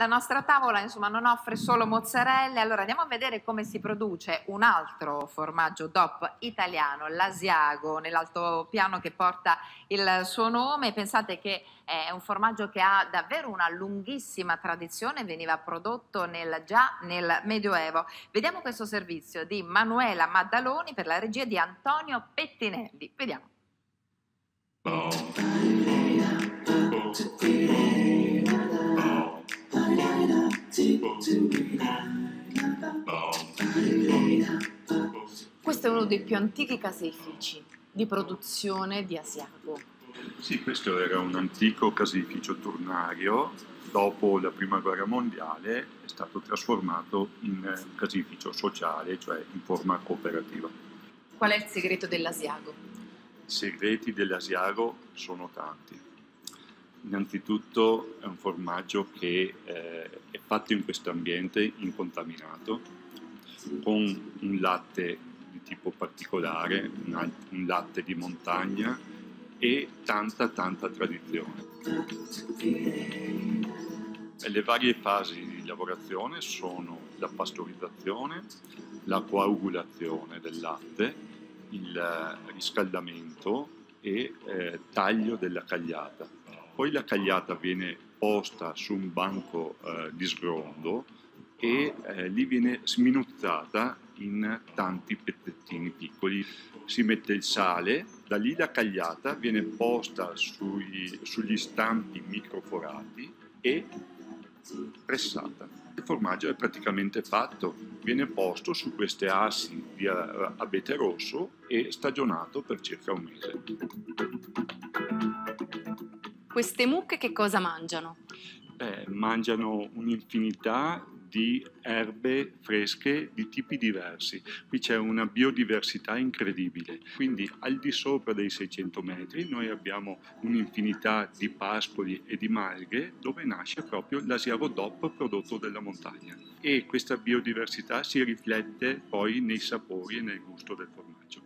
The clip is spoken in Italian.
la nostra tavola insomma, non offre solo mozzarelle, allora andiamo a vedere come si produce un altro formaggio DOP italiano, l'Asiago, nell'altopiano che porta il suo nome. Pensate che è un formaggio che ha davvero una lunghissima tradizione, veniva prodotto nel, già nel Medioevo. Vediamo questo servizio di Manuela Maddaloni per la regia di Antonio Pettinelli. Vediamo. Questo è uno dei più antichi caseifici di produzione di Asiago. Sì, questo era un antico caseificio turnario. Dopo la prima guerra mondiale è stato trasformato in caseificio sociale, cioè in forma cooperativa. Qual è il segreto dell'Asiago? I segreti dell'Asiago sono tanti. Innanzitutto è un formaggio che eh, è fatto in questo ambiente incontaminato, con un latte di tipo particolare, un, latte di montagna e tanta tanta tradizione. E le varie fasi di lavorazione sono la pastorizzazione, la coagulazione del latte, il riscaldamento e eh, taglio della cagliata poi la cagliata viene posta su un banco eh, di sgrondo e eh, lì viene sminuzzata in tanti pezzettini piccoli. Si mette il sale, da lì la cagliata viene posta sui, sugli stampi microforati e pressata. Il formaggio è praticamente fatto, viene posto su queste assi di abete rosso e stagionato per circa un mese. Queste mucche che cosa mangiano? Beh, mangiano un'infinità di erbe fresche di tipi diversi. Qui c'è una biodiversità incredibile. Quindi al di sopra dei 600 metri noi abbiamo un'infinità di pascoli e di malghe dove nasce proprio l'asiago DOP prodotto dalla montagna. E questa biodiversità si riflette poi nei sapori e nel gusto del formaggio.